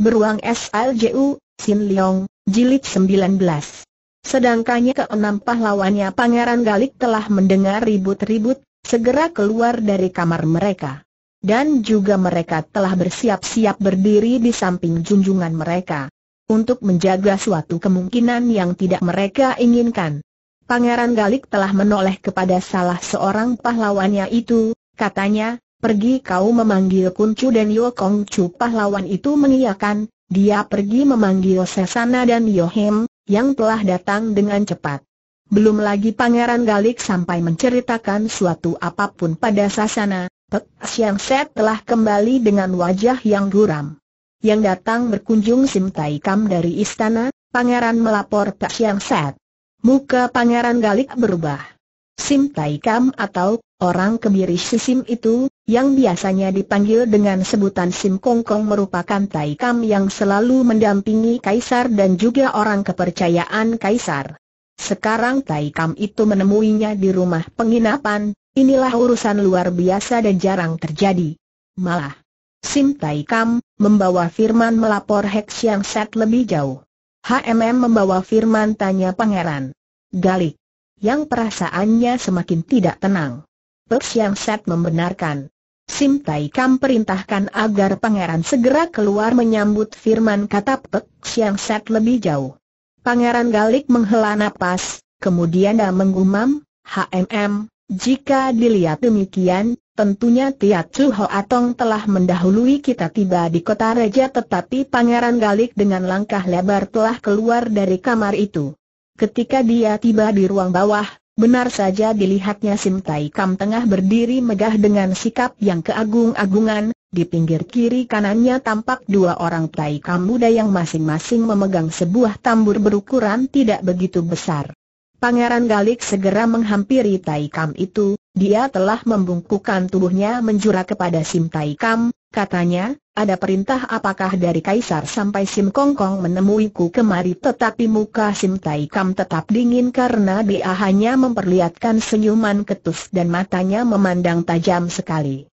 Beruang SLJU, Sin Leong, Jilid 19. Sedangkannya keenam pahlawannya Pangeran Galik telah mendengar ribut-ribut, segera keluar dari kamar mereka. Dan juga mereka telah bersiap-siap berdiri di samping junjungan mereka. Untuk menjaga suatu kemungkinan yang tidak mereka inginkan. Pangeran Galik telah menoleh kepada salah seorang pahlawannya itu, katanya, pergi kau memanggil Kuncu dan Yo Kong Chu pahlawan itu mengiyakan, dia pergi memanggil Sesana dan Yohem, yang telah datang dengan cepat. Belum lagi Pangeran Galik sampai menceritakan suatu apa pun pada Sasana, Pek Siang Set telah kembali dengan wajah yang guram. Yang datang berkunjung Sim Tai Kam dari istana, Pangeran melapor Pek Siang Set. Muka Pangeran Galik berubah. Sim Tai Kam atau orang kebiri Sisim itu, yang biasanya dipanggil dengan sebutan Sim Kong Kong merupakan Tai Kam yang selalu mendampingi Kaisar dan juga orang kepercayaan Kaisar. Sekarang Tai Kam itu menemuinya di rumah penginapan, inilah urusan luar biasa dan jarang terjadi. Malah, Sim Tai Kam, membawa firman melapor Hek Siang Set lebih jauh. HMM membawa firman tanya Pangeran. Galik yang perasaannya semakin tidak tenang. Pek Siang Set membenarkan. Sim Tai Kam perintahkan agar pangeran segera keluar menyambut firman kata Pek Siang Set lebih jauh. Pangeran Galik menghela napas, kemudian dia menggumam, HMM, jika dilihat demikian, tentunya Tiat Chu Atong telah mendahului kita tiba di kota raja tetapi Pangeran Galik dengan langkah lebar telah keluar dari kamar itu. Ketika dia tiba di ruang bawah, benar saja dilihatnya Sim Tai Kam tengah berdiri megah dengan sikap yang keagung-agungan, di pinggir kiri kanannya tampak dua orang Tai Kam muda yang masing-masing memegang sebuah tambur berukuran tidak begitu besar. Pangeran Galik segera menghampiri Tai Kam itu, dia telah membungkukkan tubuhnya menjura kepada Sim Tai Kam, katanya, ada perintah apakah dari Kaisar sampai Sim Kong Kong menemuiku kemari tetapi muka Sim Tai Kam tetap dingin karena dia hanya memperlihatkan senyuman ketus dan matanya memandang tajam sekali.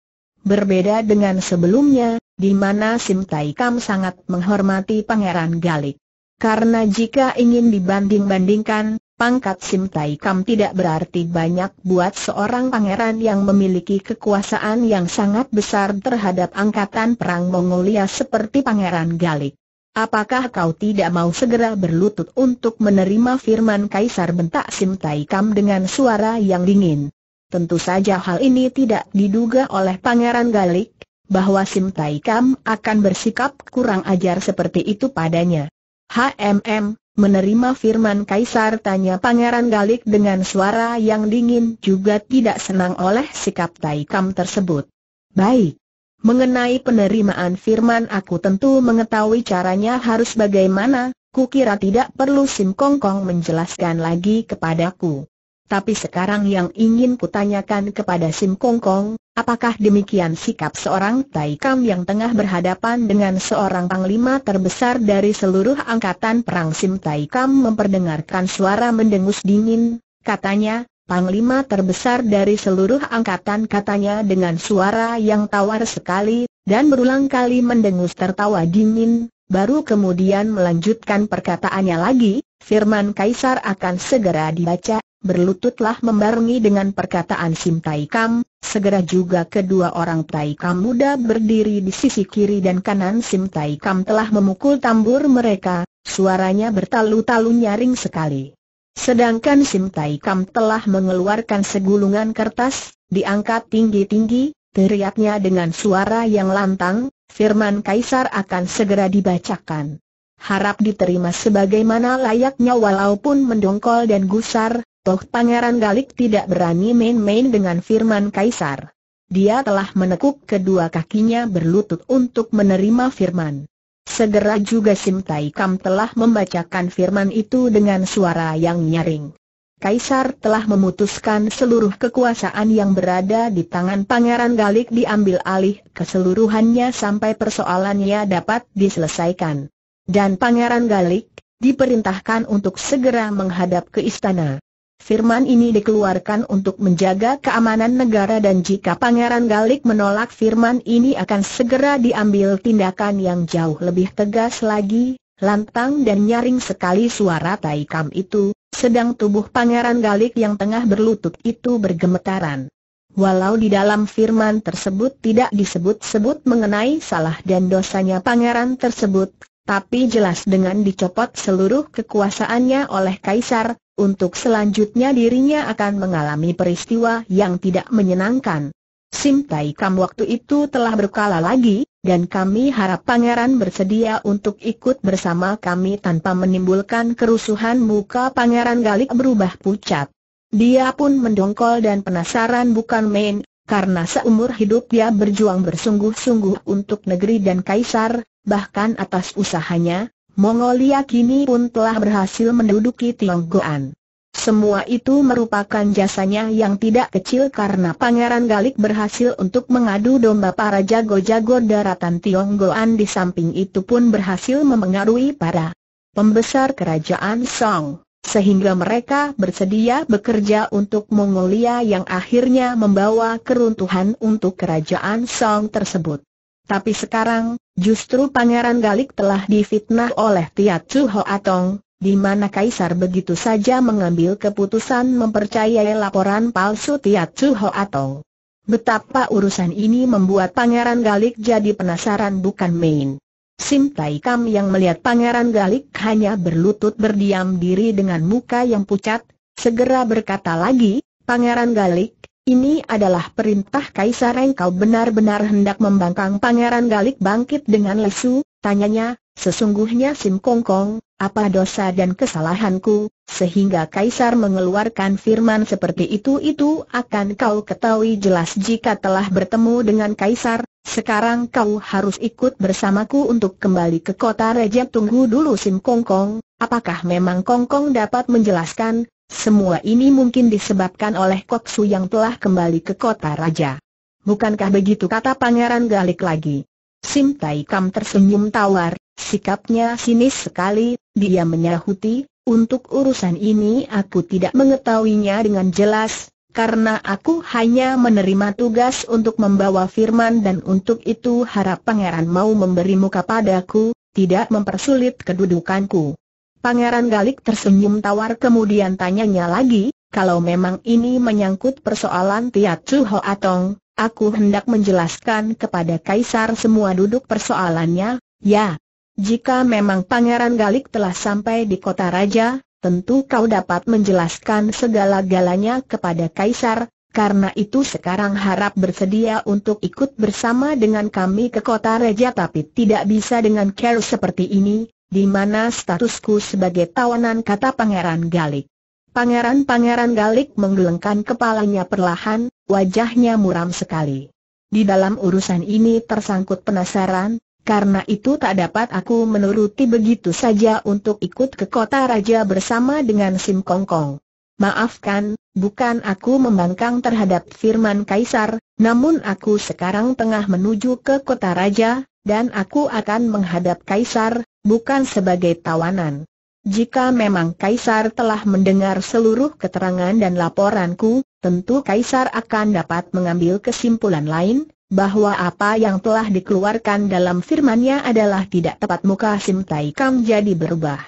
Berbeda dengan sebelumnya, di mana Sim Tai Kam sangat menghormati Pangeran Galik. Karena jika ingin dibanding-bandingkan, Pangkat Sim Tai Kam tidak berarti banyak buat seorang pangeran yang memiliki kekuasaan yang sangat besar terhadap angkatan perang Mongolia seperti Pangeran Galik. Apakah kau tidak mau segera berlutut untuk menerima firman Kaisar bentak Sim Tai Kam dengan suara yang dingin? Tentu saja hal ini tidak diduga oleh Pangeran Galik, bahwa Sim Tai Kam akan bersikap kurang ajar seperti itu padanya. HMM, Menerima firman Kaisar tanya Pangeran Galik dengan suara yang dingin juga tidak senang oleh sikap Taikam tersebut. Baik. Mengenai penerimaan firman aku tentu mengetahui caranya harus bagaimana, kukira tidak perlu Sim Kong Kong menjelaskan lagi kepadaku. Tapi sekarang yang ingin kutanyakan kepada Sim Kong Kong, apakah demikian sikap seorang Tai Kam yang tengah berhadapan dengan seorang panglima terbesar dari seluruh angkatan perang Sim Tai Kam memperdengarkan suara mendengus dingin, katanya, panglima terbesar dari seluruh angkatan katanya dengan suara yang tawar sekali, dan berulang kali mendengus tertawa dingin, baru kemudian melanjutkan perkataannya lagi, firman Kaisar akan segera dibaca, berlututlah membarengi dengan perkataan Sim Tai Kam, segera juga kedua orang Tai Kam muda berdiri di sisi kiri dan kanan Sim Tai Kam telah memukul tambur mereka, suaranya bertalu-talu nyaring sekali. Sedangkan Sim Tai Kam telah mengeluarkan segulungan kertas, diangkat tinggi-tinggi, teriaknya dengan suara yang lantang, firman Kaisar akan segera dibacakan. Harap diterima sebagaimana layaknya walaupun mendongkol dan gusar, Toh Pangeran Galik tidak berani main-main dengan firman Kaisar. Dia telah menekuk kedua kakinya berlutut untuk menerima firman. Segera juga Sim Tai Kam telah membacakan firman itu dengan suara yang nyaring. Kaisar telah memutuskan seluruh kekuasaan yang berada di tangan Pangeran Galik diambil alih keseluruhannya sampai persoalannya dapat diselesaikan. Dan Pangeran Galik diperintahkan untuk segera menghadap ke istana. Firman ini dikeluarkan untuk menjaga keamanan negara dan jika Pangeran Galik menolak firman ini akan segera diambil tindakan yang jauh lebih tegas lagi, lantang dan nyaring sekali suara Taikam itu, sedang tubuh Pangeran Galik yang tengah berlutut itu bergemetaran. Walau di dalam firman tersebut tidak disebut-sebut mengenai salah dan dosanya pangeran tersebut, tapi jelas dengan dicopot seluruh kekuasaannya oleh Kaisar, untuk selanjutnya dirinya akan mengalami peristiwa yang tidak menyenangkan. Sim Tai Kam waktu itu telah berkala lagi, dan kami harap pangeran bersedia untuk ikut bersama kami tanpa menimbulkan kerusuhan muka pangeran Galik berubah pucat. Dia pun mendongkol dan penasaran bukan main, karena seumur hidup dia berjuang bersungguh-sungguh untuk negeri dan kaisar, bahkan atas usahanya, Mongolia kini pun telah berhasil menduduki Tionggoan. Semua itu merupakan jasanya yang tidak kecil karena Pangeran Galik berhasil untuk mengadu domba para jago-jago daratan Tionggoan di samping itu pun berhasil memengaruhi para pembesar kerajaan Song, sehingga mereka bersedia bekerja untuk Mongolia yang akhirnya membawa keruntuhan untuk kerajaan Song tersebut. Tapi sekarang, justru Pangeran Galik telah difitnah oleh Tiat Chu Atong, di mana Kaisar begitu saja mengambil keputusan mempercayai laporan palsu Tiat Chu Atong. Betapa urusan ini membuat Pangeran Galik jadi penasaran bukan main. Sim Tai Kam yang melihat Pangeran Galik hanya berlutut berdiam diri dengan muka yang pucat, segera berkata lagi, Pangeran Galik, ini adalah perintah Kaisar engkau benar-benar hendak membangkang Pangeran Galik bangkit dengan lesu, tanyanya, sesungguhnya Sim Kong Kong, apa dosa dan kesalahanku, sehingga Kaisar mengeluarkan firman seperti itu? Itu akan kau ketahui jelas jika telah bertemu dengan Kaisar, sekarang kau harus ikut bersamaku untuk kembali ke kota Raja. Tunggu dulu Sim Kong Kong, apakah memang Kong Kong dapat menjelaskan, semua ini mungkin disebabkan oleh Koksu yang telah kembali ke kota raja. Bukankah begitu kata Pangeran Galik lagi? Sim Tai Kam tersenyum tawar, sikapnya sinis sekali, dia menyahuti, untuk urusan ini aku tidak mengetahuinya dengan jelas, karena aku hanya menerima tugas untuk membawa firman dan untuk itu harap pangeran mau memberi muka padaku, tidak mempersulit kedudukanku. Pangeran Galik tersenyum tawar kemudian tanyanya lagi, kalau memang ini menyangkut persoalan Tiat Chu Ho Atong, aku hendak menjelaskan kepada Kaisar semua duduk persoalannya, ya. Jika memang Pangeran Galik telah sampai di kota raja, tentu kau dapat menjelaskan segala-galanya kepada Kaisar, karena itu sekarang harap bersedia untuk ikut bersama dengan kami ke kota raja tapi tidak bisa dengan care seperti ini, di mana statusku sebagai tawanan kata Pangeran Galik. Pangeran-pangeran Galik menggelengkan kepalanya perlahan, wajahnya muram sekali. Di dalam urusan ini tersangkut penasaran, karena itu tak dapat aku menuruti begitu saja untuk ikut ke kota raja bersama dengan Sim Kong Kong. Maafkan, bukan aku membangkang terhadap firman Kaisar, namun aku sekarang tengah menuju ke kota raja, dan aku akan menghadap Kaisar, bukan sebagai tawanan. Jika memang Kaisar telah mendengar seluruh keterangan dan laporanku, tentu Kaisar akan dapat mengambil kesimpulan lain, bahwa apa yang telah dikeluarkan dalam firmannya adalah tidak tepat muka Sim Tai Kam jadi berubah.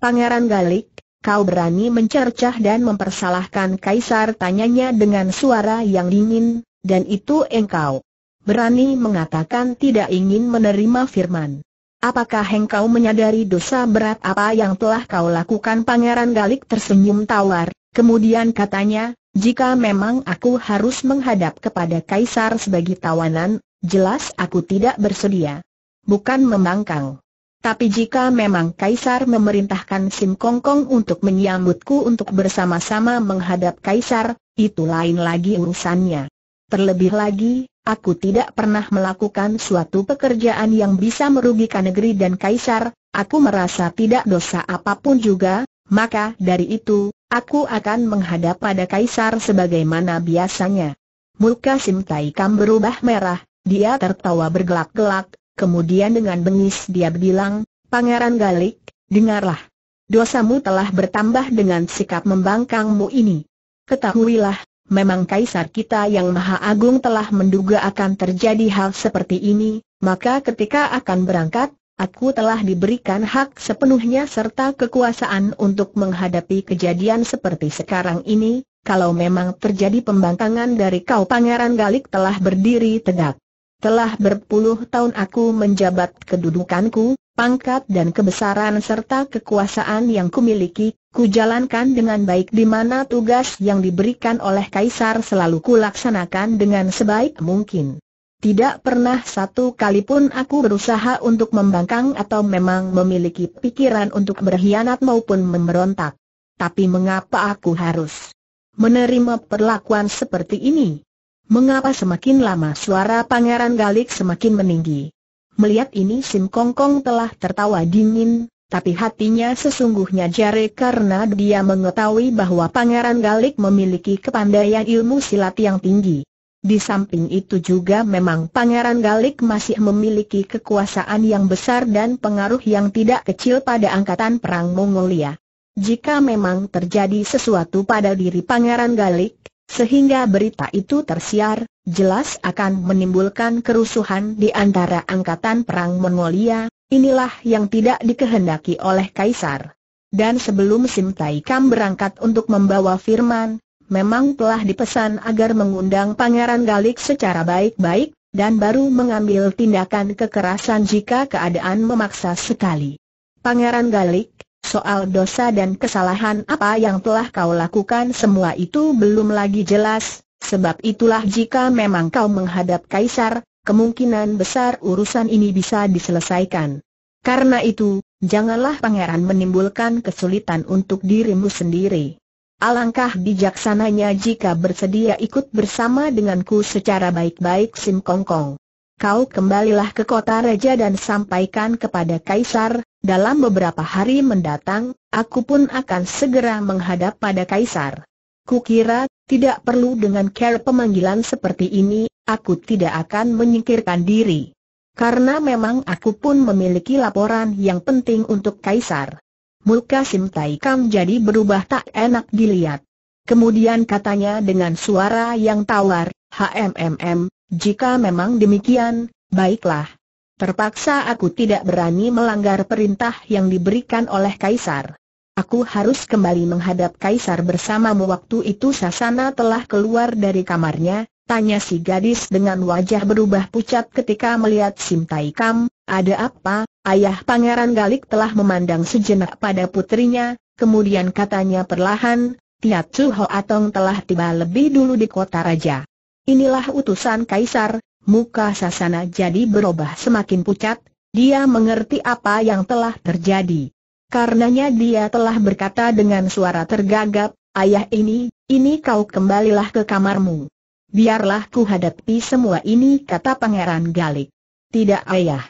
Pangeran Galik, kau berani mencercah dan mempersalahkan Kaisar tanyanya dengan suara yang dingin, dan itu engkau. Berani mengatakan tidak ingin menerima firman. Apakah engkau menyadari dosa berat apa yang telah kau lakukan Pangeran Galik tersenyum tawar, kemudian katanya, jika memang aku harus menghadap kepada Kaisar sebagai tawanan, jelas aku tidak bersedia. Bukan membangkang. Tapi jika memang Kaisar memerintahkan Sim Kong Kong untuk menyambutku untuk bersama-sama menghadap Kaisar, itu lain lagi urusannya. Terlebih lagi, Aku tidak pernah melakukan suatu pekerjaan yang bisa merugikan negeri dan kaisar, aku merasa tidak dosa apa pun juga, maka dari itu, aku akan menghadap pada kaisar sebagaimana biasanya. Muka Sim Tai Kam berubah merah, dia tertawa bergelak-gelak, kemudian dengan bengis dia bilang, Pangeran Galik, dengarlah. dosamu telah bertambah dengan sikap membangkangmu ini. Ketahuilah, memang kaisar kita yang Maha Agung telah menduga akan terjadi hal seperti ini, maka ketika akan berangkat, aku telah diberikan hak sepenuhnya serta kekuasaan untuk menghadapi kejadian seperti sekarang ini, kalau memang terjadi pembangkangan dari kau Pangeran Galik telah berdiri tegak. Telah berpuluh tahun aku menjabat kedudukanku, pangkat dan kebesaran serta kekuasaan yang kumiliki, kujalankan dengan baik di mana tugas yang diberikan oleh Kaisar selalu kulaksanakan dengan sebaik mungkin. Tidak pernah satu kali pun aku berusaha untuk membangkang atau memang memiliki pikiran untuk berkhianat maupun memberontak. Tapi mengapa aku harus menerima perlakuan seperti ini? Mengapa semakin lama suara Pangeran Galik semakin meninggi? Melihat ini Sim Kong Kong telah tertawa dingin, tapi hatinya sesungguhnya jare karena dia mengetahui bahwa Pangeran Galik memiliki kepandaian ilmu silat yang tinggi. Di samping itu juga memang Pangeran Galik masih memiliki kekuasaan yang besar dan pengaruh yang tidak kecil pada angkatan perang Mongolia. Jika memang terjadi sesuatu pada diri Pangeran Galik, sehingga berita itu tersiar, jelas akan menimbulkan kerusuhan di antara angkatan perang Mongolia, inilah yang tidak dikehendaki oleh Kaisar. Dan sebelum Sim Tai Kam berangkat untuk membawa firman, memang telah dipesan agar mengundang Pangeran Galik secara baik-baik, dan baru mengambil tindakan kekerasan jika keadaan memaksa sekali. Pangeran Galik, soal dosa dan kesalahan apa yang telah kau lakukan semua itu belum lagi jelas, sebab itulah jika memang kau menghadap Kaisar, kemungkinan besar urusan ini bisa diselesaikan. Karena itu, janganlah pangeran menimbulkan kesulitan untuk dirimu sendiri. Alangkah bijaksananya jika bersedia ikut bersama denganku secara baik-baik Sim Kong Kong. Kau kembalilah ke kota raja dan sampaikan kepada Kaisar, dalam beberapa hari mendatang, aku pun akan segera menghadap pada Kaisar. Kukira, tidak perlu dengan care pemanggilan seperti ini, aku tidak akan menyingkirkan diri. Karena memang aku pun memiliki laporan yang penting untuk Kaisar. Muka Sim Tai jadi berubah tak enak dilihat. Kemudian katanya dengan suara yang tawar, HMMM, jika memang demikian, baiklah, Terpaksa aku tidak berani melanggar perintah yang diberikan oleh Kaisar. Aku harus kembali menghadap Kaisar bersamamu waktu itu Sasana telah keluar dari kamarnya, tanya si gadis dengan wajah berubah pucat ketika melihat Sim Tai Kam, ada apa? Ayah Pangeran Galik telah memandang sejenak pada putrinya, kemudian katanya perlahan, Tiat Chu Ho Atong telah tiba lebih dulu di kota raja. Inilah utusan Kaisar, Muka Sasana jadi berubah semakin pucat, dia mengerti apa yang telah terjadi. Karenanya dia telah berkata dengan suara tergagap, Ayah ini, ini kau kembalilah ke kamarmu. Biarlah ku hadapi semua ini kata Pangeran Galik. Tidak ayah.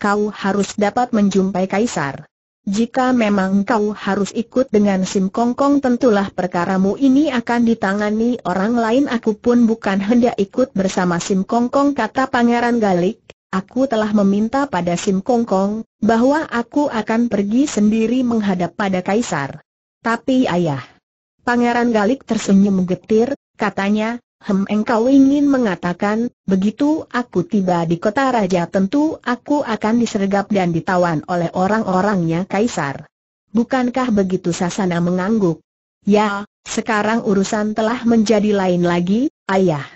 Kau harus dapat menjumpai Kaisar. Jika memang kau harus ikut dengan Sim Kong Kong tentulah perkaramu ini akan ditangani orang lain aku pun bukan hendak ikut bersama Sim Kong Kong kata Pangeran Galik, aku telah meminta pada Sim Kong Kong, bahwa aku akan pergi sendiri menghadap pada Kaisar. Tapi ayah, Pangeran Galik tersenyum getir, katanya, Hem engkau ingin mengatakan, begitu aku tiba di kota raja tentu aku akan disergap dan ditawan oleh orang-orangnya kaisar. Bukankah begitu Sasana mengangguk? Ya, sekarang urusan telah menjadi lain lagi, ayah.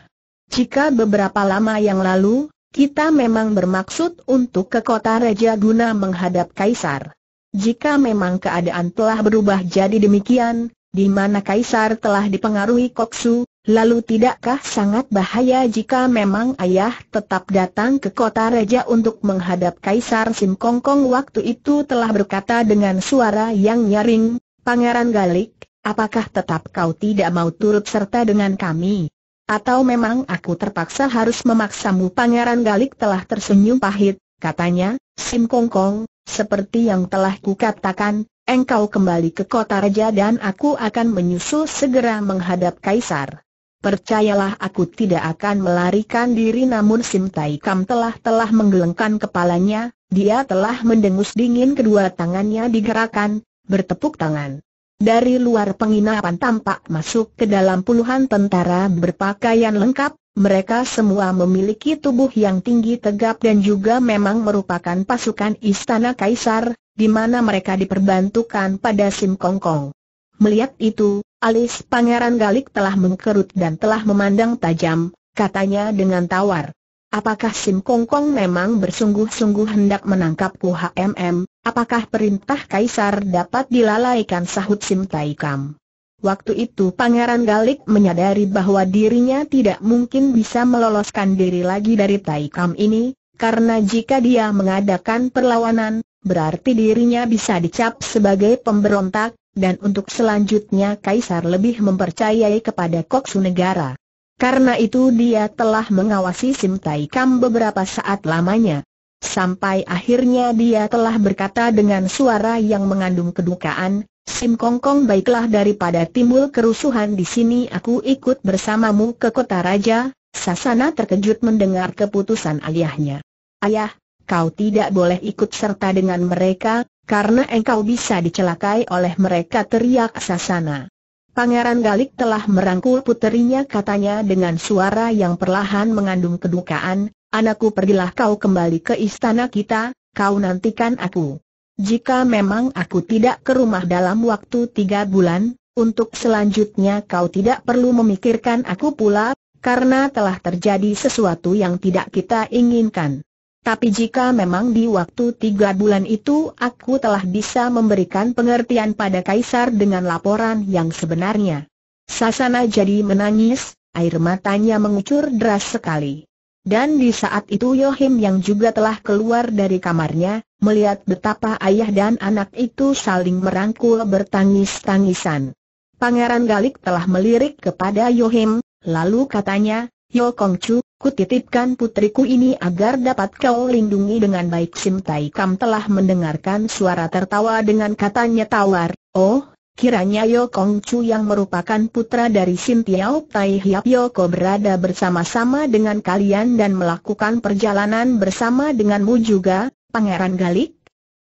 Jika beberapa lama yang lalu, kita memang bermaksud untuk ke kota raja guna menghadap kaisar. Jika memang keadaan telah berubah jadi demikian, di mana kaisar telah dipengaruhi Koksu, Lalu tidakkah sangat bahaya jika memang ayah tetap datang ke kota raja untuk menghadap Kaisar Sim Kong Kong waktu itu telah berkata dengan suara yang nyaring, Pangeran Galik, apakah tetap kau tidak mau turut serta dengan kami? Atau memang aku terpaksa harus memaksamu Pangeran Galik telah tersenyum pahit, katanya, Sim Kong Kong, seperti yang telah kukatakan, engkau kembali ke kota raja dan aku akan menyusul segera menghadap Kaisar. Percayalah aku tidak akan melarikan diri namun Sim Tai Kam telah-telah menggelengkan kepalanya, dia telah mendengus dingin kedua tangannya digerakkan, bertepuk tangan. Dari luar penginapan tampak masuk ke dalam puluhan tentara berpakaian lengkap, mereka semua memiliki tubuh yang tinggi tegap dan juga memang merupakan pasukan istana kaisar, di mana mereka diperbantukan pada Sim Kong Kong. Melihat itu, alis Pangeran Galik telah mengkerut dan telah memandang tajam, katanya dengan tawar. Apakah Sim Kong memang bersungguh-sungguh hendak menangkapku HMM, apakah perintah Kaisar dapat dilalaikan sahut Sim Tai Kam? Waktu itu Pangeran Galik menyadari bahwa dirinya tidak mungkin bisa meloloskan diri lagi dari Tai Kam ini, karena jika dia mengadakan perlawanan, berarti dirinya bisa dicap sebagai pemberontak, dan untuk selanjutnya Kaisar lebih mempercayai kepada Koksu negara. Karena itu dia telah mengawasi Sim Tai Kam beberapa saat lamanya. Sampai akhirnya dia telah berkata dengan suara yang mengandung kedukaan, Sim Kong Kong baiklah daripada timbul kerusuhan di sini aku ikut bersamamu ke kota raja, Sasana terkejut mendengar keputusan ayahnya. Ayah, kau tidak boleh ikut serta dengan mereka, karena engkau bisa dicelakai oleh mereka teriak Sasana. Pangeran Galik telah merangkul puterinya katanya dengan suara yang perlahan mengandung kedukaan, anakku pergilah kau kembali ke istana kita, kau nantikan aku. Jika memang aku tidak ke rumah dalam waktu tiga bulan, untuk selanjutnya kau tidak perlu memikirkan aku pula, karena telah terjadi sesuatu yang tidak kita inginkan. Tapi jika memang di waktu tiga bulan itu aku telah bisa memberikan pengertian pada Kaisar dengan laporan yang sebenarnya. Sasana jadi menangis, air matanya mengucur deras sekali. Dan di saat itu Yohim yang juga telah keluar dari kamarnya, melihat betapa ayah dan anak itu saling merangkul bertangis-tangisan. Pangeran Galik telah melirik kepada Yohim, lalu katanya, Yo Kong Chu, kutitipkan putriku ini agar dapat kau lindungi dengan baik. Sim Tai Kam telah mendengarkan suara tertawa dengan katanya tawar, oh, kiranya Yo Kong Chu yang merupakan putra dari Sim Tiao Tai Hiap Yoko berada bersama-sama dengan kalian dan melakukan perjalanan bersama denganmu juga, Pangeran Galik?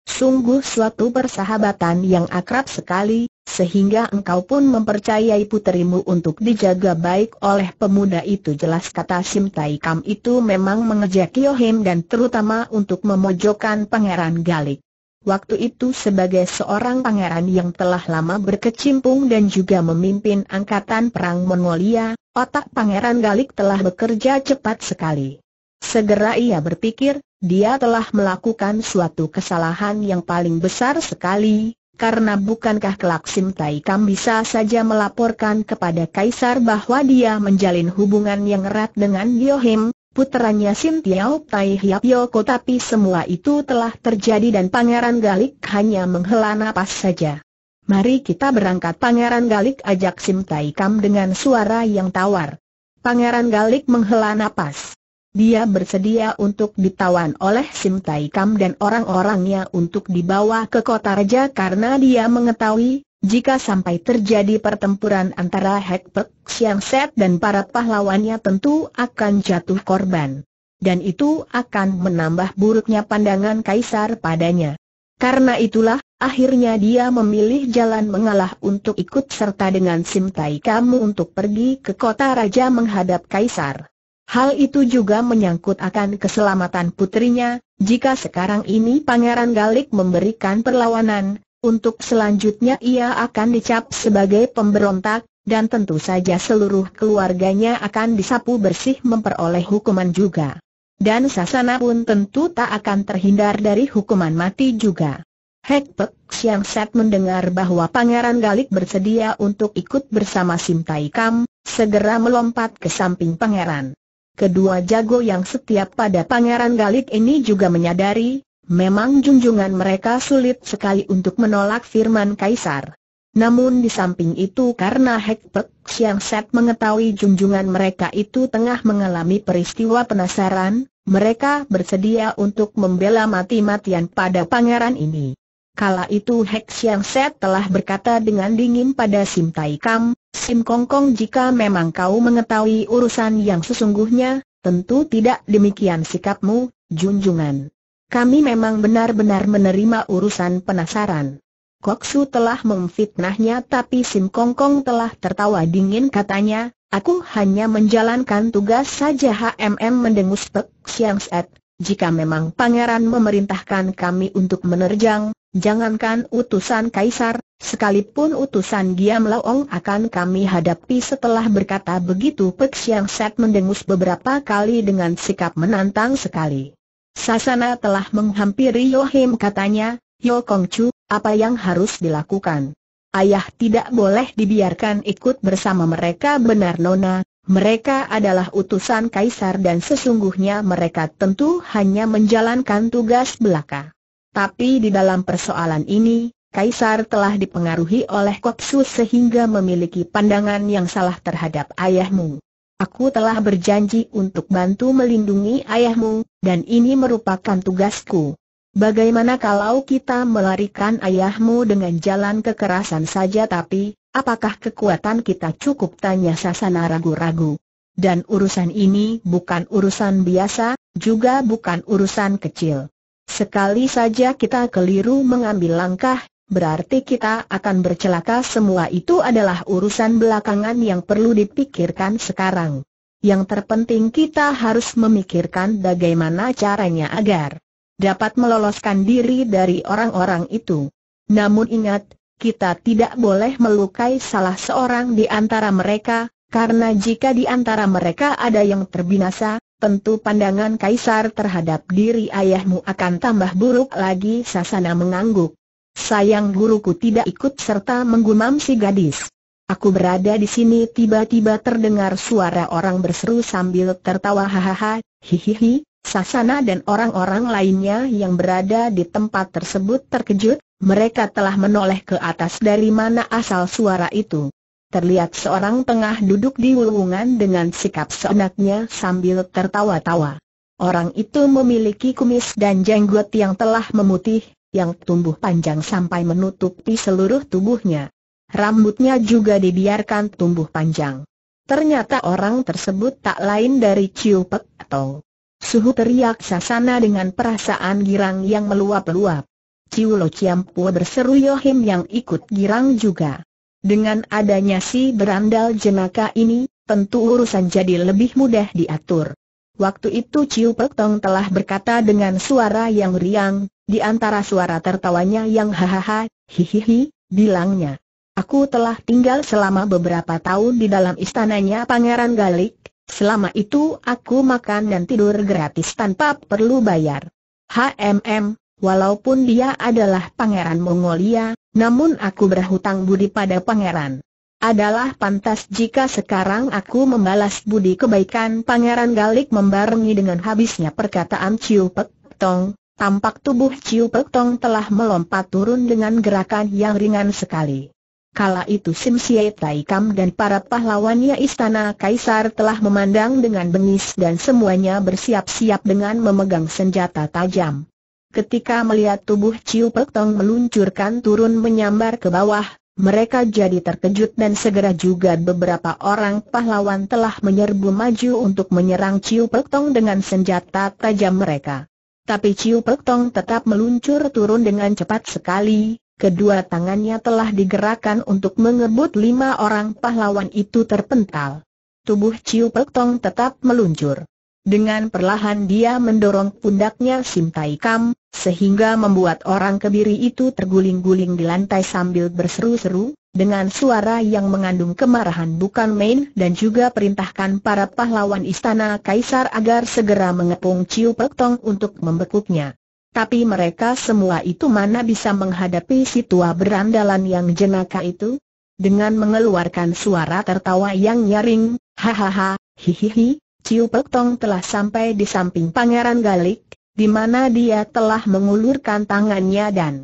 Sungguh suatu persahabatan yang akrab sekali, sehingga engkau pun mempercayai puterimu untuk dijaga baik oleh pemuda itu jelas kata Sim Tai Kam itu memang mengejek Yohim dan terutama untuk memojokkan Pangeran Galik. Waktu itu sebagai seorang pangeran yang telah lama berkecimpung dan juga memimpin angkatan perang Mongolia, otak Pangeran Galik telah bekerja cepat sekali. Segera ia berpikir, dia telah melakukan suatu kesalahan yang paling besar sekali, karena bukankah kelak Sim Tai Kam bisa saja melaporkan kepada Kaisar bahwa dia menjalin hubungan yang erat dengan Yohim, puteranya Sim Tiao Tai Hiap Yoko tapi semua itu telah terjadi dan Pangeran Galik hanya menghela napas saja. Mari kita berangkat Pangeran Galik ajak Sim Tai Kam dengan suara yang tawar. Pangeran Galik menghela napas. Dia bersedia untuk ditawan oleh Sim Tai Kam dan orang-orangnya untuk dibawa ke kota raja karena dia mengetahui, jika sampai terjadi pertempuran antara Hek Pek Siang Set dan para pahlawannya tentu akan jatuh korban. Dan itu akan menambah buruknya pandangan Kaisar padanya. Karena itulah, akhirnya dia memilih jalan mengalah untuk ikut serta dengan Sim Tai Kam untuk pergi ke kota raja menghadap Kaisar. Hal itu juga menyangkut akan keselamatan putrinya, jika sekarang ini Pangeran Galik memberikan perlawanan, untuk selanjutnya ia akan dicap sebagai pemberontak, dan tentu saja seluruh keluarganya akan disapu bersih memperoleh hukuman juga. Dan Sasana pun tentu tak akan terhindar dari hukuman mati juga. Hek Pek Siang Set mendengar bahwa Pangeran Galik bersedia untuk ikut bersama Sim Tai Kam, segera melompat ke samping Pangeran. Kedua jago yang setiap pada Pangeran Galik ini juga menyadari, memang junjungan mereka sulit sekali untuk menolak firman Kaisar. Namun di samping itu karena Hek Pek Siang Set mengetahui junjungan mereka itu tengah mengalami peristiwa penasaran, mereka bersedia untuk membela mati-matian pada pangeran ini. Kala itu Hek Siang Set telah berkata dengan dingin pada Sim Tai Kam, Sim Kong Kong jika memang kau mengetahui urusan yang sesungguhnya, tentu tidak demikian sikapmu, junjungan. Kami memang benar-benar menerima urusan penasaran. Kok Su telah memfitnahnya tapi Sim Kong Kong telah tertawa dingin katanya, aku hanya menjalankan tugas saja HMM mendengus Pek Siang Set. Jika memang pangeran memerintahkan kami untuk menerjang, jangankan utusan kaisar, sekalipun utusan Giam Laong akan kami hadapi setelah berkata begitu Pek Siang Set mendengus beberapa kali dengan sikap menantang sekali. Sasana telah menghampiri Yohim katanya, Yo Kong Chu, apa yang harus dilakukan? Ayah tidak boleh dibiarkan ikut bersama mereka benar Nona, mereka adalah utusan kaisar dan sesungguhnya mereka tentu hanya menjalankan tugas belaka. Tapi di dalam persoalan ini, kaisar telah dipengaruhi oleh Koksu sehingga memiliki pandangan yang salah terhadap ayahmu. Aku telah berjanji untuk bantu melindungi ayahmu, dan ini merupakan tugasku. Bagaimana kalau kita melarikan ayahmu dengan jalan kekerasan saja tapi, apakah kekuatan kita cukup tanya Sasana ragu-ragu. Dan urusan ini bukan urusan biasa, juga bukan urusan kecil. Sekali saja kita keliru mengambil langkah, berarti kita akan bercelaka semua itu adalah urusan belakangan yang perlu dipikirkan sekarang. Yang terpenting kita harus memikirkan bagaimana caranya agar dapat meloloskan diri dari orang-orang itu. Namun ingat, kita tidak boleh melukai salah seorang di antara mereka, karena jika di antara mereka ada yang terbinasa, tentu pandangan kaisar terhadap diri ayahmu akan tambah buruk lagi Sasana mengangguk. Sayang guruku tidak ikut serta menggumam si gadis. Aku berada di sini tiba-tiba terdengar suara orang berseru sambil tertawa hahaha, hihihi, Sasana dan orang-orang lainnya yang berada di tempat tersebut terkejut, mereka telah menoleh ke atas dari mana asal suara itu. Terlihat seorang tengah duduk di wulungan dengan sikap seenaknya sambil tertawa-tawa. Orang itu memiliki kumis dan jenggot yang telah memutih, yang tumbuh panjang sampai menutupi seluruh tubuhnya. Rambutnya juga dibiarkan tumbuh panjang. Ternyata orang tersebut tak lain dari Chiu Pek Tong. Suhu teriak Sasana dengan perasaan girang yang meluap-luap. Ciu Lo Ciampu berseru Yohim yang ikut girang juga. Dengan adanya si berandal jenaka ini, tentu urusan jadi lebih mudah diatur. Waktu itu Ciu Pek telah berkata dengan suara yang riang, di antara suara tertawanya yang hahaha, hihihi, bilangnya. Aku telah tinggal selama beberapa tahun di dalam istananya Pangeran Galik, selama itu aku makan dan tidur gratis tanpa perlu bayar. HMM, walaupun dia adalah Pangeran Mongolia, namun aku berhutang budi pada Pangeran. Adalah pantas jika sekarang aku membalas budi kebaikan Pangeran Galik membarengi dengan habisnya perkataan Ciu Pek Tong, Tampak tubuh Ciu Pek Tong telah melompat turun dengan gerakan yang ringan sekali. Kala itu Sim Sie Tai Kam dan para pahlawannya istana kaisar telah memandang dengan bengis dan semuanya bersiap-siap dengan memegang senjata tajam. Ketika melihat tubuh Ciu Pek Tong meluncurkan turun menyambar ke bawah, mereka jadi terkejut dan segera juga beberapa orang pahlawan telah menyerbu maju untuk menyerang Ciu Pek Tong dengan senjata tajam mereka. Tapi Ciu Pek Tong tetap meluncur turun dengan cepat sekali, kedua tangannya telah digerakkan untuk mengebut lima orang pahlawan itu terpental. Tubuh Ciu Pek Tong tetap meluncur. Dengan perlahan dia mendorong pundaknya Sim Tai Kam, sehingga membuat orang kebiri itu terguling-guling di lantai sambil berseru-seru, dengan suara yang mengandung kemarahan bukan main dan juga perintahkan para pahlawan istana kaisar agar segera mengepung Ciu Pek Tong untuk membekuknya. Tapi mereka semua itu mana bisa menghadapi si tua berandalan yang jenaka itu? Dengan mengeluarkan suara tertawa yang nyaring, hahaha, hihihi, Ciu Pek Tong telah sampai di samping Pangeran Galik, di mana dia telah mengulurkan tangannya dan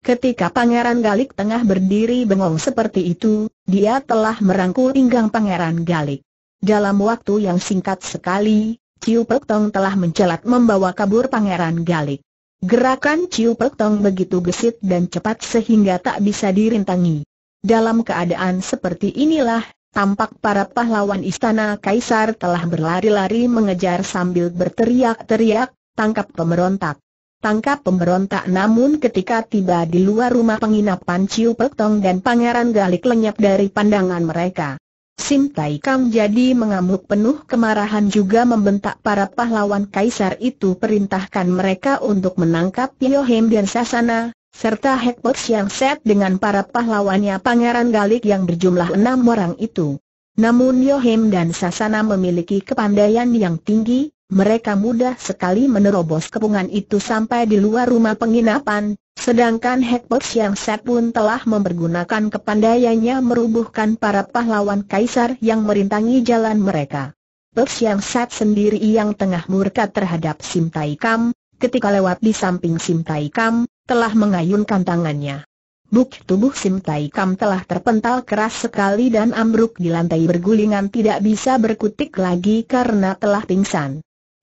Ketika Pangeran Galik tengah berdiri bengong seperti itu, dia telah merangkul pinggang Pangeran Galik. Dalam waktu yang singkat sekali, Ciu Pek Tong telah mencelat membawa kabur Pangeran Galik. Gerakan Ciu Pek Tong begitu gesit dan cepat sehingga tak bisa dirintangi. Dalam keadaan seperti inilah, tampak para pahlawan istana kaisar telah berlari-lari mengejar sambil berteriak-teriak, tangkap pemberontak. tangkap pemberontak namun ketika tiba di luar rumah penginapan Ciu Pek Tong dan Pangeran Galik lenyap dari pandangan mereka. Sim Tai Kam jadi mengamuk penuh kemarahan juga membentak para pahlawan kaisar itu perintahkan mereka untuk menangkap Yohem dan Sasana, serta Hekpot yang set dengan para pahlawannya Pangeran Galik yang berjumlah enam orang itu. Namun Yohem dan Sasana memiliki kepandaian yang tinggi, mereka mudah sekali menerobos kepungan itu sampai di luar rumah penginapan, Sedangkan Hekbot Siang Set pun telah mempergunakan kepandaiannya merubuhkan para pahlawan kaisar yang merintangi jalan mereka. Pek Siang Set sendiri yang tengah murka terhadap Sim Tai Kam, ketika lewat di samping Sim Tai Kam, telah mengayunkan tangannya. Buk tubuh Sim Tai Kam telah terpental keras sekali dan ambruk di lantai bergulingan tidak bisa berkutik lagi karena telah pingsan.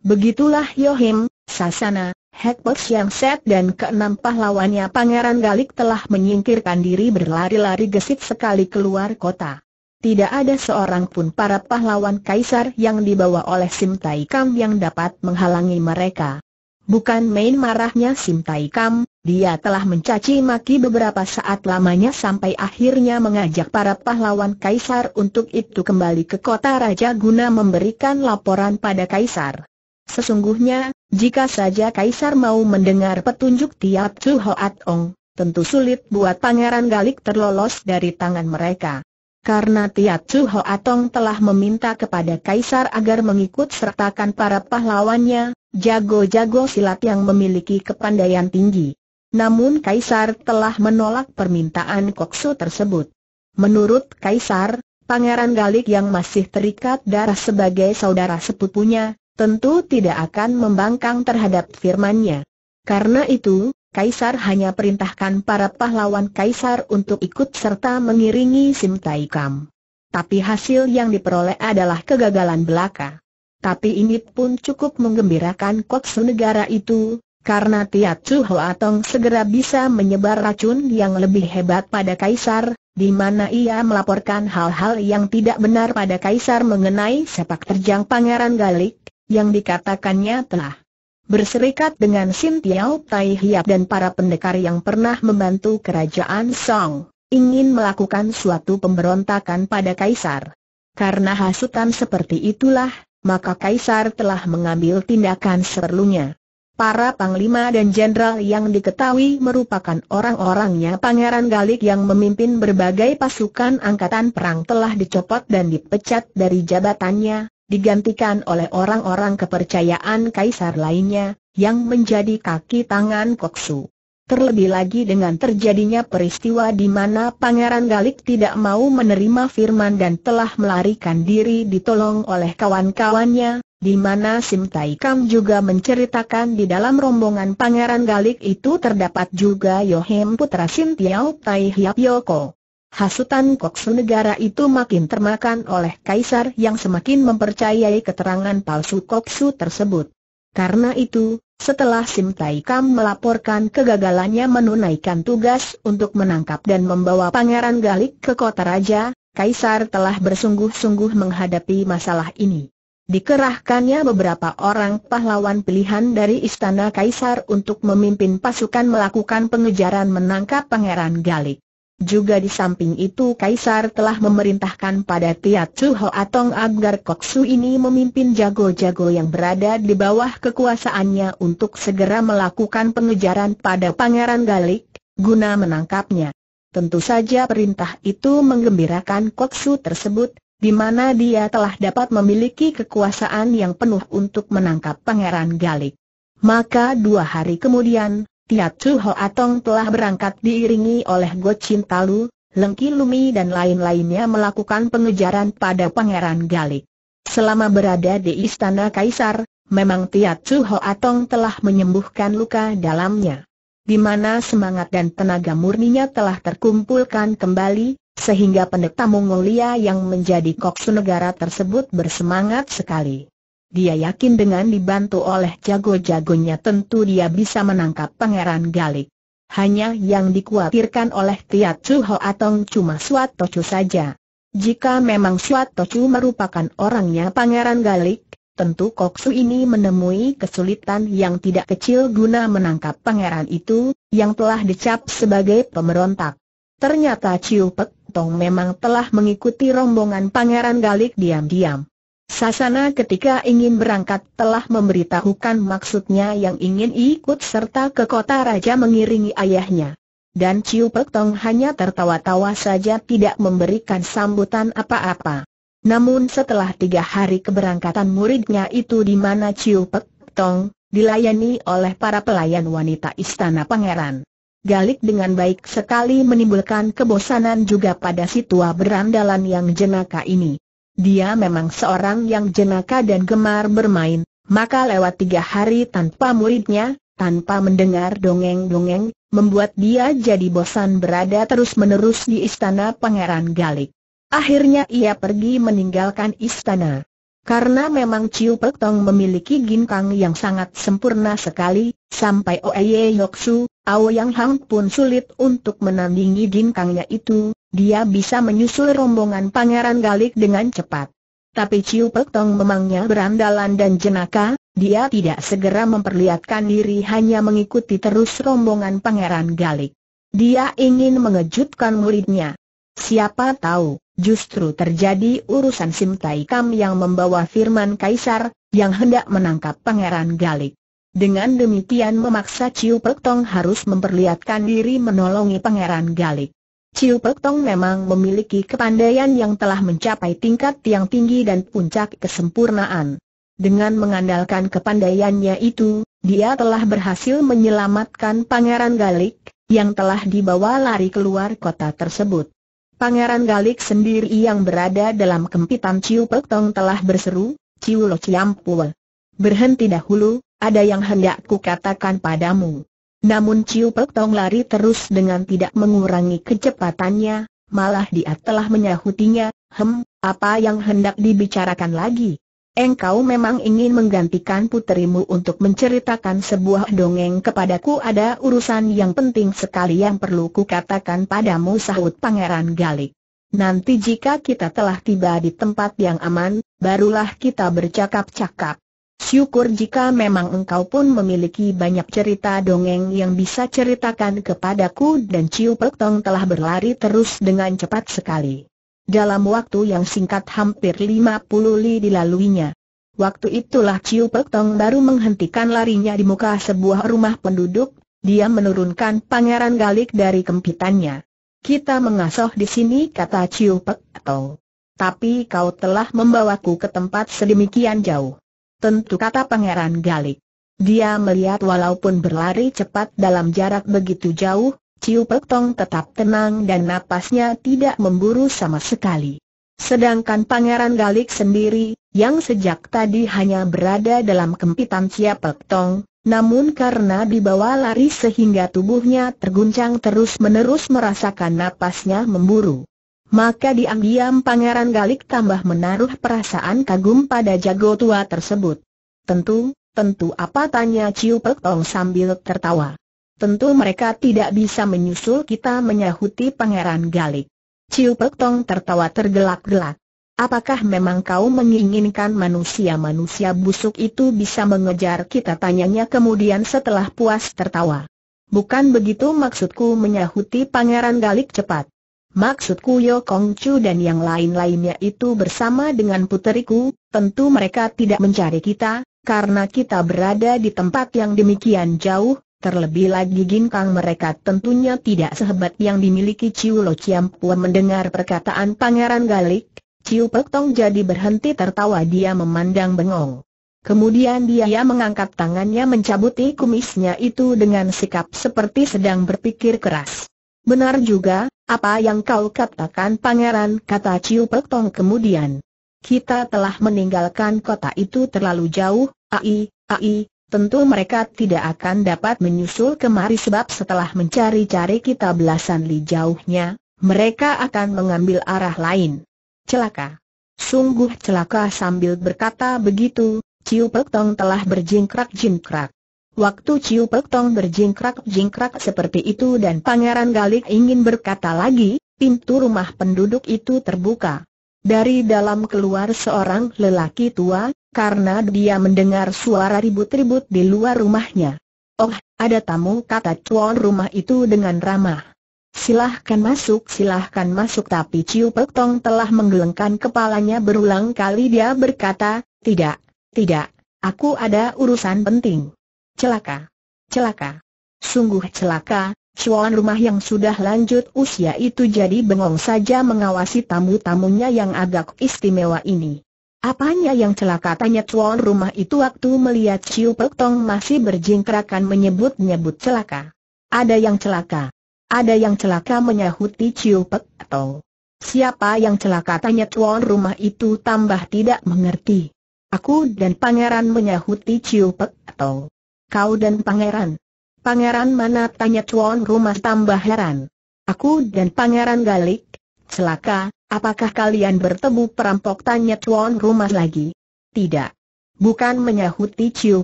Begitulah Yohim, Sasana, Hekbot Siang Set dan keenam pahlawannya Pangeran Galik telah menyingkirkan diri berlari-lari gesit sekali keluar kota. Tidak ada seorang pun para pahlawan kaisar yang dibawa oleh Sim Tai Kam yang dapat menghalangi mereka. Bukan main marahnya Sim Tai Kam, dia telah mencaci maki beberapa saat lamanya sampai akhirnya mengajak para pahlawan kaisar untuk itu kembali ke kota raja guna memberikan laporan pada kaisar. Sesungguhnya, jika saja Kaisar mau mendengar petunjuk tiap Chu Hoat Ong, tentu sulit buat Pangeran Galik terlolos dari tangan mereka. Karena Tiat Chu Hoatong telah meminta kepada Kaisar agar mengikut sertakan para pahlawannya, jago-jago silat yang memiliki kepandaian tinggi. Namun Kaisar telah menolak permintaan Koksu tersebut. Menurut Kaisar, Pangeran Galik yang masih terikat darah sebagai saudara sepupunya, tentu tidak akan membangkang terhadap firmannya. Karena itu, Kaisar hanya perintahkan para pahlawan Kaisar untuk ikut serta mengiringi Sim Tai Kam. Tapi hasil yang diperoleh adalah kegagalan belaka. Tapi ini pun cukup menggembirakan koksu negara itu, karena Tiat Chu Atong segera bisa menyebar racun yang lebih hebat pada Kaisar, di mana ia melaporkan hal-hal yang tidak benar pada Kaisar mengenai sepak terjang Pangeran Galik, yang dikatakannya telah berserikat dengan Sin Tiao Tai Hiap dan para pendekar yang pernah membantu kerajaan Song, ingin melakukan suatu pemberontakan pada Kaisar. Karena hasutan seperti itulah, maka Kaisar telah mengambil tindakan seperlunya. Para panglima dan jenderal yang diketahui merupakan orang-orangnya Pangeran Galik yang memimpin berbagai pasukan angkatan perang telah dicopot dan dipecat dari jabatannya, digantikan oleh orang-orang kepercayaan kaisar lainnya, yang menjadi kaki tangan Koksu. Terlebih lagi dengan terjadinya peristiwa di mana Pangeran Galik tidak mau menerima firman dan telah melarikan diri ditolong oleh kawan-kawannya, di mana Sim Tai Kam juga menceritakan di dalam rombongan Pangeran Galik itu terdapat juga Yohem Putra Sim Tiao Tai Hiap Yoko. Hasutan koksu negara itu makin termakan oleh kaisar yang semakin mempercayai keterangan palsu koksu tersebut. Karena itu, setelah Sim Tai Kam melaporkan kegagalannya menunaikan tugas untuk menangkap dan membawa Pangeran Galik ke kota raja, Kaisar telah bersungguh-sungguh menghadapi masalah ini. Dikerahkannya beberapa orang pahlawan pilihan dari istana Kaisar untuk memimpin pasukan melakukan pengejaran menangkap Pangeran Galik. Juga di samping itu Kaisar telah memerintahkan pada Tiat Chu Atong agar Koksu ini memimpin jago-jago yang berada di bawah kekuasaannya untuk segera melakukan pengejaran pada Pangeran Galik, guna menangkapnya. Tentu saja perintah itu menggembirakan Koksu tersebut, di mana dia telah dapat memiliki kekuasaan yang penuh untuk menangkap Pangeran Galik. Maka dua hari kemudian, Tiat Chu Ho Atong telah berangkat diiringi oleh Go Chin Talu, Lengki Lumi dan lain-lainnya melakukan pengejaran pada Pangeran Galik. Selama berada di Istana Kaisar, memang Tiat Chu Ho Atong telah menyembuhkan luka dalamnya. Di mana semangat dan tenaga murninya telah terkumpulkan kembali, sehingga pendeta Mongolia yang menjadi koksu negara tersebut bersemangat sekali. Dia yakin dengan dibantu oleh jago-jagonya tentu dia bisa menangkap Pangeran Galik. Hanya yang dikhawatirkan oleh Tiat Chu Ho Atong cuma Suat Tocu saja. Jika memang Suat Tocu merupakan orangnya Pangeran Galik, tentu Koksu ini menemui kesulitan yang tidak kecil guna menangkap pangeran itu, yang telah dicap sebagai pemberontak. Ternyata Chiu Pek Tong memang telah mengikuti rombongan pangeran Galik diam-diam. Sasana ketika ingin berangkat telah memberitahukan maksudnya yang ingin ikut serta ke kota raja mengiringi ayahnya. Dan Chiu Pek Tong hanya tertawa-tawa saja tidak memberikan sambutan apa-apa. Namun setelah tiga hari keberangkatan muridnya itu di mana Chiu Pek Tong, dilayani oleh para pelayan wanita istana pangeran. Galik dengan baik sekali menimbulkan kebosanan juga pada si tua berandalan yang jenaka ini. Dia memang seorang yang jenaka dan gemar bermain, maka lewat tiga hari tanpa muridnya, tanpa mendengar dongeng-dongeng, membuat dia jadi bosan berada terus-menerus di istana Pangeran Galik. Akhirnya ia pergi meninggalkan istana. Karena memang Ciu Pek Tong memiliki ginkang yang sangat sempurna sekali, sampai Oye Yoksu, Yang Hang pun sulit untuk menandingi ginkangnya itu, dia bisa menyusul rombongan Pangeran Galik dengan cepat. Tapi Ciu Pek Tong memangnya berandalan dan jenaka, dia tidak segera memperlihatkan diri hanya mengikuti terus rombongan Pangeran Galik. Dia ingin mengejutkan muridnya. Siapa tahu, justru terjadi urusan Sim Tai Kam yang membawa firman Kaisar, yang hendak menangkap Pangeran Galik. Dengan demikian memaksa Ciu Pek Tong harus memperlihatkan diri menolongi Pangeran Galik. Ciu Pek Tong memang memiliki kepandaian yang telah mencapai tingkat yang tinggi dan puncak kesempurnaan. Dengan mengandalkan kepandaiannya itu, dia telah berhasil menyelamatkan Pangeran Galik, yang telah dibawa lari keluar kota tersebut. Pangeran Galik sendiri yang berada dalam kempitan Ciu Pek Tong telah berseru, Ciu Lo Ciampul. Berhenti dahulu, ada yang hendak kukatakan padamu. Namun Ciu Pek Tong lari terus dengan tidak mengurangi kecepatannya, malah dia telah menyahutinya, hem, apa yang hendak dibicarakan lagi? Engkau memang ingin menggantikan puterimu untuk menceritakan sebuah dongeng kepadaku ada urusan yang penting sekali yang perlu kukatakan padamu sahut Pangeran Galik. Nanti jika kita telah tiba di tempat yang aman, barulah kita bercakap-cakap. Syukur jika memang engkau pun memiliki banyak cerita dongeng yang bisa ceritakan kepadaku dan Ciu Pek Tong telah berlari terus dengan cepat sekali. Dalam waktu yang singkat hampir 50 li dilaluinya. Waktu itulah Ciu Pek Tong baru menghentikan larinya di muka sebuah rumah penduduk, dia menurunkan Pangeran Galik dari kempitannya. Kita mengasuh di sini kata Ciu Pek Tong. Tapi kau telah membawaku ke tempat sedemikian jauh. Tentu kata Pangeran Galik. Dia melihat walaupun berlari cepat dalam jarak begitu jauh, Ciu Pek Tong tetap tenang dan napasnya tidak memburu sama sekali. Sedangkan Pangeran Galik sendiri, yang sejak tadi hanya berada dalam kempitan Cia Pek Tong, namun karena dibawa lari sehingga tubuhnya terguncang terus-menerus merasakan napasnya memburu. Maka diam-diam Pangeran Galik tambah menaruh perasaan kagum pada jago tua tersebut. Tentu, tentu apa tanya Ciu Pek Tong sambil tertawa. Tentu mereka tidak bisa menyusul kita menyahuti Pangeran Galik. Ciu Pek Tong tertawa tergelak-gelak. Apakah memang kau menginginkan manusia-manusia busuk itu bisa mengejar kita tanyanya kemudian setelah puas tertawa. Bukan begitu maksudku menyahuti Pangeran Galik cepat. Maksudku Yo Kong Chu dan yang lain-lainnya itu bersama dengan puteriku, tentu mereka tidak mencari kita, karena kita berada di tempat yang demikian jauh, Terlebih lagi ginkang mereka tentunya tidak sehebat yang dimiliki Ciu Lo Pua mendengar perkataan Pangeran Galik, Ciu Pek Tong jadi berhenti tertawa dia memandang bengong. Kemudian dia mengangkat tangannya mencabuti kumisnya itu dengan sikap seperti sedang berpikir keras. Benar juga, apa yang kau katakan pangeran kata Ciu Pek kemudian. Kita telah meninggalkan kota itu terlalu jauh, ai, ai, tentu mereka tidak akan dapat menyusul kemari sebab setelah mencari-cari kita belasan li jauhnya, mereka akan mengambil arah lain. Celaka. Sungguh celaka sambil berkata begitu, Ciu Pek telah berjingkrak-jingkrak. Waktu Ciu Pek Tong berjingkrak-jingkrak seperti itu dan Pangeran Galik ingin berkata lagi, pintu rumah penduduk itu terbuka. Dari dalam keluar seorang lelaki tua, karena dia mendengar suara ribut-ribut di luar rumahnya. Oh, ada tamu kata tuan rumah itu dengan ramah. Silahkan masuk, silahkan masuk tapi Ciu Pek Tong telah menggelengkan kepalanya berulang kali dia berkata, tidak, tidak, aku ada urusan penting. Celaka, celaka, sungguh celaka, Cuan rumah yang sudah lanjut usia itu jadi bengong saja mengawasi tamu-tamunya yang agak istimewa ini. Apanya yang celaka tanya tuan rumah itu waktu melihat Ciu Pek Tong masih berjingkrakan menyebut-nyebut celaka. Ada yang celaka. Ada yang celaka menyahuti Ciu Pek Tong. Siapa yang celaka tanya tuan rumah itu tambah tidak mengerti. Aku dan pangeran menyahuti Ciu Pek Tong. Kau dan pangeran. Pangeran mana tanya tuan rumah tambah heran. Aku dan pangeran Galik. Celaka, Apakah kalian bertemu perampok tanya tuan rumah lagi? Tidak. Bukan menyahuti Ciu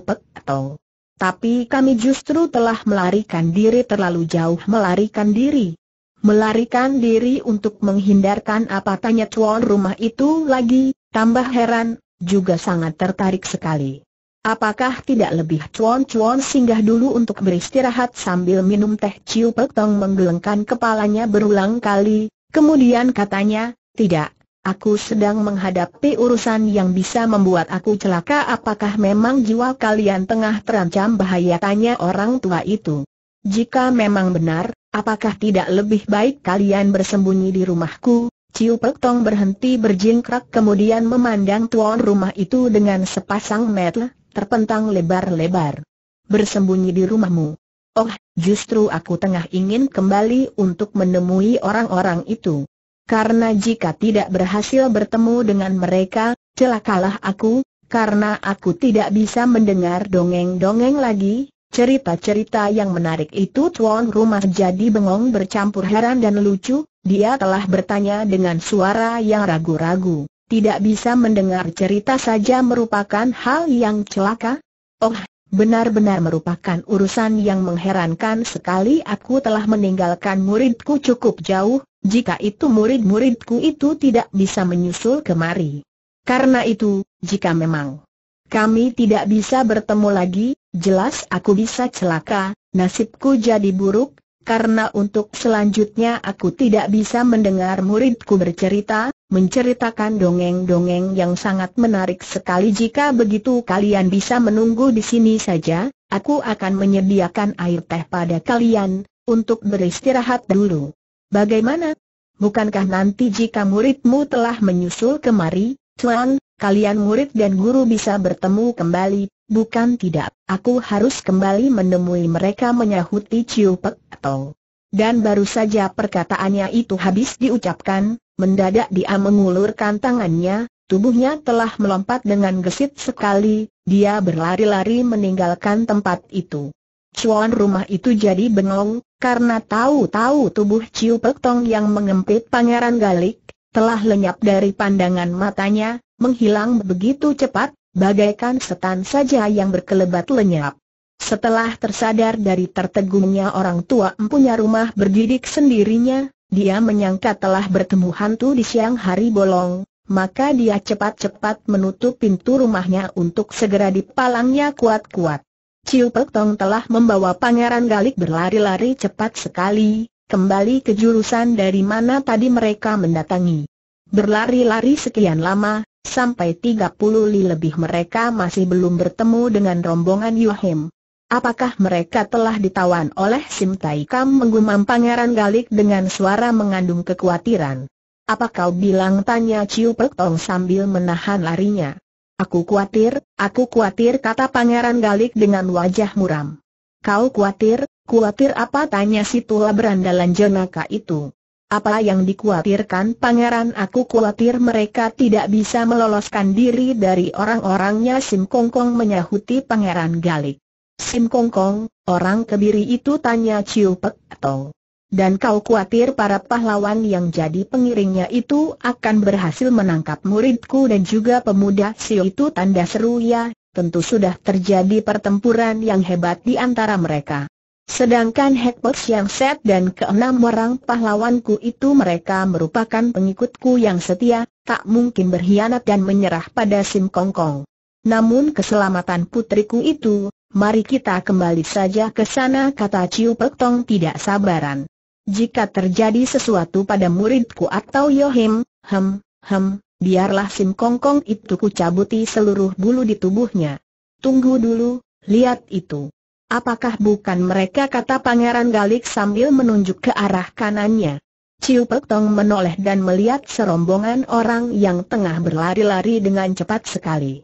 Pek atau. Tapi kami justru telah melarikan diri terlalu jauh melarikan diri. Melarikan diri untuk menghindarkan apa tanya tuan rumah itu lagi, tambah heran, juga sangat tertarik sekali. Apakah tidak lebih cuan-cuan singgah dulu untuk beristirahat sambil minum teh Ciu Pek Tong menggelengkan kepalanya berulang kali, Kemudian katanya, tidak, aku sedang menghadapi urusan yang bisa membuat aku celaka apakah memang jiwa kalian tengah terancam bahaya tanya orang tua itu. Jika memang benar, apakah tidak lebih baik kalian bersembunyi di rumahku? Ciu Pek Tong berhenti berjingkrak kemudian memandang tuan rumah itu dengan sepasang mata terpentang lebar-lebar. Bersembunyi di rumahmu. Oh, justru aku tengah ingin kembali untuk menemui orang-orang itu. Karena jika tidak berhasil bertemu dengan mereka, celakalah aku, karena aku tidak bisa mendengar dongeng-dongeng lagi. Cerita-cerita yang menarik itu tuan rumah jadi bengong bercampur heran dan lucu, dia telah bertanya dengan suara yang ragu-ragu. Tidak bisa mendengar cerita saja merupakan hal yang celaka? Oh, benar-benar merupakan urusan yang mengherankan sekali aku telah meninggalkan muridku cukup jauh, jika itu murid-muridku itu tidak bisa menyusul kemari. Karena itu, jika memang kami tidak bisa bertemu lagi, jelas aku bisa celaka, nasibku jadi buruk, karena untuk selanjutnya aku tidak bisa mendengar muridku bercerita, menceritakan dongeng-dongeng yang sangat menarik sekali jika begitu kalian bisa menunggu di sini saja, aku akan menyediakan air teh pada kalian, untuk beristirahat dulu. Bagaimana? Bukankah nanti jika muridmu telah menyusul kemari, Tuan, kalian murid dan guru bisa bertemu kembali, bukan tidak, aku harus kembali menemui mereka menyahuti Ciu Pek Tong. Dan baru saja perkataannya itu habis diucapkan, mendadak dia mengulurkan tangannya, tubuhnya telah melompat dengan gesit sekali, dia berlari-lari meninggalkan tempat itu. Cuan rumah itu jadi bengong, karena tahu-tahu tubuh Ciu Pek Tong yang mengempit Pangeran Galik, telah lenyap dari pandangan matanya, menghilang begitu cepat, bagaikan setan saja yang berkelebat lenyap. Setelah tersadar dari tertegungnya orang tua empunya rumah bergidik sendirinya, dia menyangka telah bertemu hantu di siang hari bolong, maka dia cepat-cepat menutup pintu rumahnya untuk segera dipalangnya kuat-kuat. Ciu Pek Tong telah membawa Pangeran Galik berlari-lari cepat sekali, kembali ke jurusan dari mana tadi mereka mendatangi. Berlari-lari sekian lama, Sampai 30 li lebih mereka masih belum bertemu dengan rombongan Yuhim. Apakah mereka telah ditawan oleh Sim Tai Kam menggumam Pangeran Galik dengan suara mengandung kekhawatiran? Apa kau bilang tanya Ciu Pek Tong sambil menahan larinya? Aku khawatir, aku khawatir kata Pangeran Galik dengan wajah muram. Kau khawatir, khawatir apa tanya si tua berandalan jenaka itu? Apa yang dikhawatirkan pangeran aku khawatir mereka tidak bisa meloloskan diri dari orang-orangnya Sim Kong Kong menyahuti pangeran Galik. Sim Kong Kong, orang kebiri itu tanya Ciu Pek Tong. Dan kau khawatir para pahlawan yang jadi pengiringnya itu akan berhasil menangkap muridku dan juga pemuda Sio itu tanda seru ya, tentu sudah terjadi pertempuran yang hebat di antara mereka. Sedangkan Hekpot yang Set dan keenam orang pahlawanku itu mereka merupakan pengikutku yang setia, tak mungkin berkhianat dan menyerah pada Sim Kong Kong. Namun keselamatan putriku itu, mari kita kembali saja ke sana kata Ciu Pek Tong tidak sabaran. Jika terjadi sesuatu pada muridku atau Yohim, hem, hem, biarlah Sim Kong Kong itu kucabuti seluruh bulu di tubuhnya. Tunggu dulu, lihat itu. Apakah bukan mereka kata Pangeran Galik sambil menunjuk ke arah kanannya. Ciu Pek Tong menoleh dan melihat serombongan orang yang tengah berlari-lari dengan cepat sekali.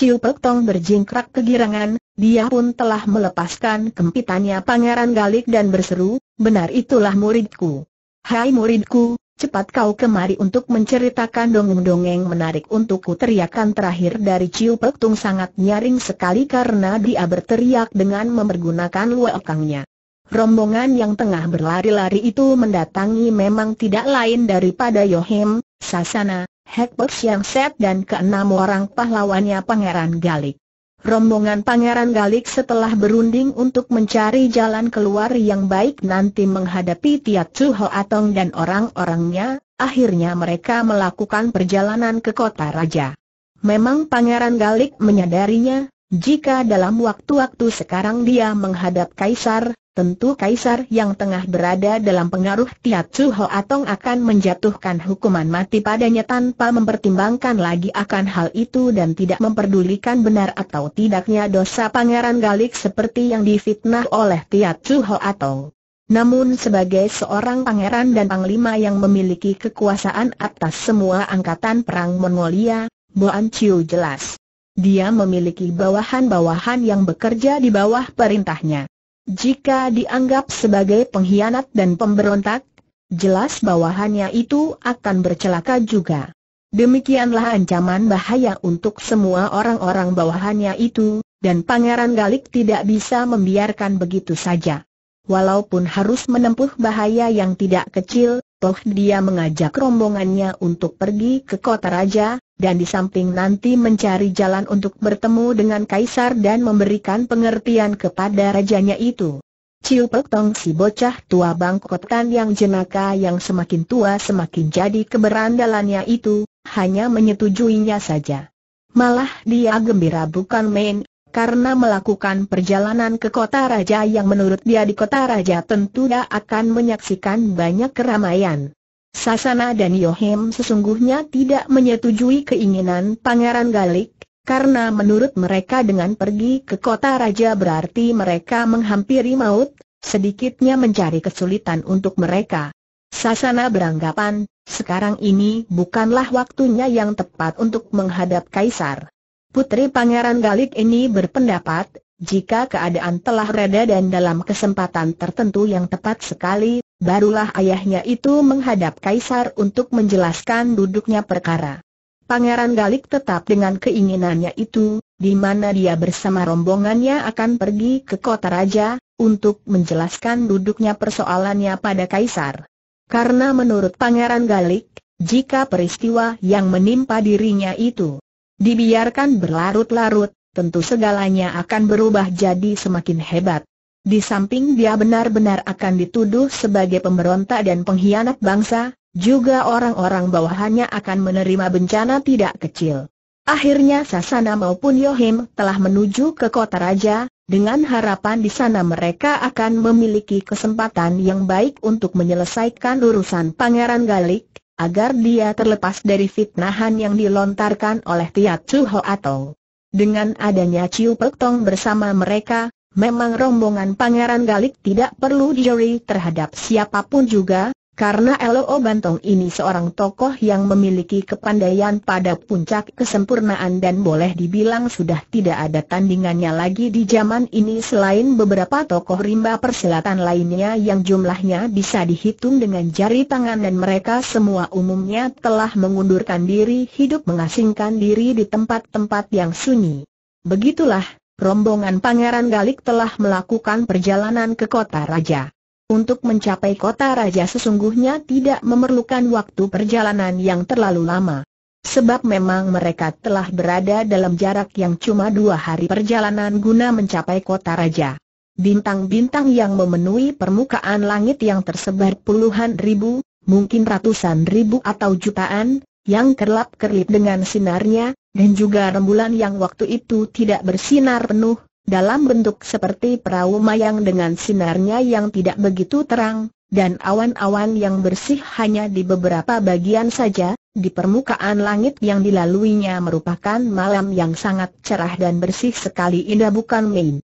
Ciu Pek Tong berjingkrak kegirangan, dia pun telah melepaskan kempitannya Pangeran Galik dan berseru, benar itulah muridku. Hai muridku, cepat kau kemari untuk menceritakan dongeng-dongeng menarik untukku teriakan terakhir dari Ciu Pek Tung sangat nyaring sekali karena dia berteriak dengan mempergunakan luakangnya. Rombongan yang tengah berlari-lari itu mendatangi memang tidak lain daripada Yohem, Sasana, Hekbok Siang Set dan keenam orang pahlawannya Pangeran Galik. Rombongan Pangeran Galik setelah berunding untuk mencari jalan keluar yang baik nanti menghadapi Tiat Chu Ho Atong dan orang-orangnya, akhirnya mereka melakukan perjalanan ke kota raja. Memang Pangeran Galik menyadarinya, jika dalam waktu-waktu sekarang dia menghadap Kaisar, tentu Kaisar yang tengah berada dalam pengaruh Tiat Chu Ho Atong akan menjatuhkan hukuman mati padanya tanpa mempertimbangkan lagi akan hal itu dan tidak memperdulikan benar atau tidaknya dosa Pangeran Galik seperti yang difitnah oleh Tiat Chu Ho Atong. Namun sebagai seorang pangeran dan panglima yang memiliki kekuasaan atas semua angkatan perang Mongolia, Boan Chiu jelas. Dia memiliki bawahan-bawahan yang bekerja di bawah perintahnya. Jika dianggap sebagai pengkhianat dan pemberontak, jelas bawahannya itu akan bercelaka juga. Demikianlah ancaman bahaya untuk semua orang-orang bawahannya itu, dan Pangeran Galik tidak bisa membiarkan begitu saja. Walaupun harus menempuh bahaya yang tidak kecil, toh dia mengajak rombongannya untuk pergi ke kota raja, dan di samping nanti mencari jalan untuk bertemu dengan kaisar dan memberikan pengertian kepada rajanya itu. Ciu Pek Tong si bocah tua bangkotan yang jenaka yang semakin tua semakin jadi keberandalannya itu, hanya menyetujuinya saja. Malah dia gembira bukan main, karena melakukan perjalanan ke kota raja yang menurut dia di kota raja tentu dia akan menyaksikan banyak keramaian. Sasana dan Yohem sesungguhnya tidak menyetujui keinginan Pangeran Galik, karena menurut mereka dengan pergi ke kota raja berarti mereka menghampiri maut, sedikitnya mencari kesulitan untuk mereka. Sasana beranggapan, sekarang ini bukanlah waktunya yang tepat untuk menghadap kaisar. Putri Pangeran Galik ini berpendapat, jika keadaan telah reda dan dalam kesempatan tertentu yang tepat sekali, barulah ayahnya itu menghadap kaisar untuk menjelaskan duduknya perkara. Pangeran Galik tetap dengan keinginannya itu, di mana dia bersama rombongannya akan pergi ke kota raja, untuk menjelaskan duduknya persoalannya pada kaisar. Karena menurut Pangeran Galik, jika peristiwa yang menimpa dirinya itu dibiarkan berlarut-larut, tentu segalanya akan berubah jadi semakin hebat. Di samping dia benar-benar akan dituduh sebagai pemberontak dan pengkhianat bangsa, juga orang-orang bawahannya akan menerima bencana tidak kecil. Akhirnya Sasana maupun Yohim telah menuju ke kota raja, dengan harapan di sana mereka akan memiliki kesempatan yang baik untuk menyelesaikan urusan Pangeran Galik, agar dia terlepas dari fitnahan yang dilontarkan oleh Tiat Chu Ho Atong. Dengan adanya Ciu Pek Tong bersama mereka, Memang rombongan Pangeran Galik tidak perlu dijuri terhadap siapa pun juga, karena L.O. Bantong ini seorang tokoh yang memiliki kepandaian pada puncak kesempurnaan dan boleh dibilang sudah tidak ada tandingannya lagi di zaman ini selain beberapa tokoh rimba persilatan lainnya yang jumlahnya bisa dihitung dengan jari tangan dan mereka semua umumnya telah mengundurkan diri hidup mengasingkan diri di tempat-tempat yang sunyi. Begitulah, rombongan Pangeran Galik telah melakukan perjalanan ke kota raja. Untuk mencapai kota raja sesungguhnya tidak memerlukan waktu perjalanan yang terlalu lama. Sebab memang mereka telah berada dalam jarak yang cuma dua hari perjalanan guna mencapai kota raja. Bintang-bintang yang memenuhi permukaan langit yang tersebar puluhan ribu, mungkin ratusan ribu atau jutaan, yang kerlap-kerlip dengan sinarnya, dan juga rembulan yang waktu itu tidak bersinar penuh, dalam bentuk seperti perahu mayang dengan sinarnya yang tidak begitu terang, dan awan-awan yang bersih hanya di beberapa bagian saja, di permukaan langit yang dilaluinya merupakan malam yang sangat cerah dan bersih sekali indah bukan main.